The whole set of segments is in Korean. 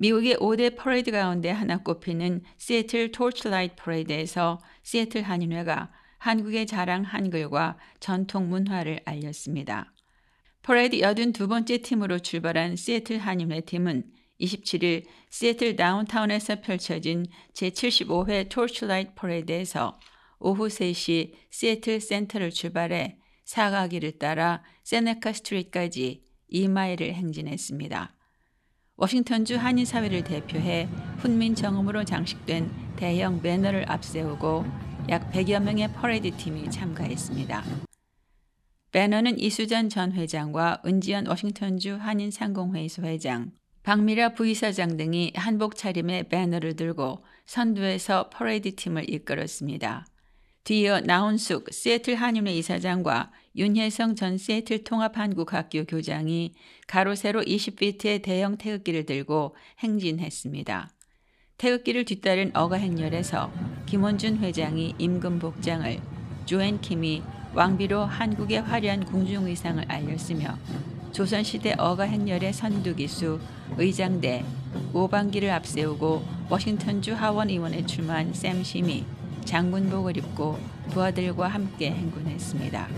미국의 5대 퍼레이드 가운데 하나 꼽히는 시애틀 토치라이트 퍼레이드에서 시애틀 한인회가 한국의 자랑 한글과 전통 문화를 알렸습니다. 퍼레이드 82번째 팀으로 출발한 시애틀 한인회 팀은 27일 시애틀 다운타운에서 펼쳐진 제75회 토치라이트 퍼레이드에서 오후 3시 시애틀 센터를 출발해 사가 길을 따라 세네카 스트리트까지 2마일을 행진했습니다. 워싱턴주 한인사회를 대표해 훈민정음으로 장식된 대형 배너를 앞세우고 약 100여 명의 퍼레이드 팀이 참가했습니다. 배너는 이수전 전 회장과 은지연 워싱턴주 한인상공회의소 회장, 박미라 부이사장 등이 한복 차림의 배너를 들고 선두에서 퍼레이드 팀을 이끌었습니다. 뒤이어 나훈숙 시애틀 한인회 이사장과 윤혜성 전 시애틀 통합한국학교 교장이 가로 세로 20피트의 대형 태극기를 들고 행진했습니다. 태극기를 뒤따른 어가 행렬에서 김원준 회장이 임금 복장을, 조앤 킴이 왕비로 한국의 화려한 궁중 의상을 알렸으며 조선시대 어가 행렬의 선두기수, 의장대, 오방기를 앞세우고 워싱턴주 하원 의원에 출마한 샘 심이 장군복을 입고 부하들과 함께 행군했습니다.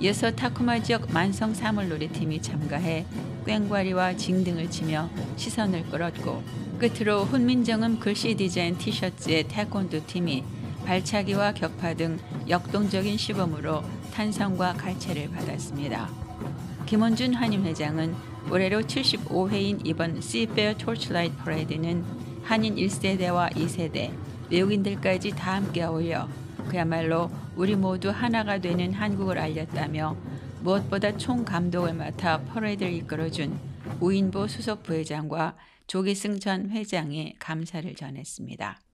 이어서 타코마 지역 만성 사물놀이 팀이 참가해 꽹과리와 징등을 치며 시선을 끌었고 끝으로 훈민정음 글씨 디자인 티셔츠의 태권도 팀이 발차기와 격파 등 역동적인 시범으로 탄성과 갈채를 받았습니다. 김원준 한인회장은 올해로 75회인 이번 시페어 토치라이트 퍼레이드는 한인 1세대와 2세대, 외국인들까지 다 함께 어울려 그야말로 우리 모두 하나가 되는 한국을 알렸다며 무엇보다 총 감독을 맡아 퍼레이드를 이끌어준 우인보 수석 부회장과 조기승 전 회장이 감사를 전했습니다.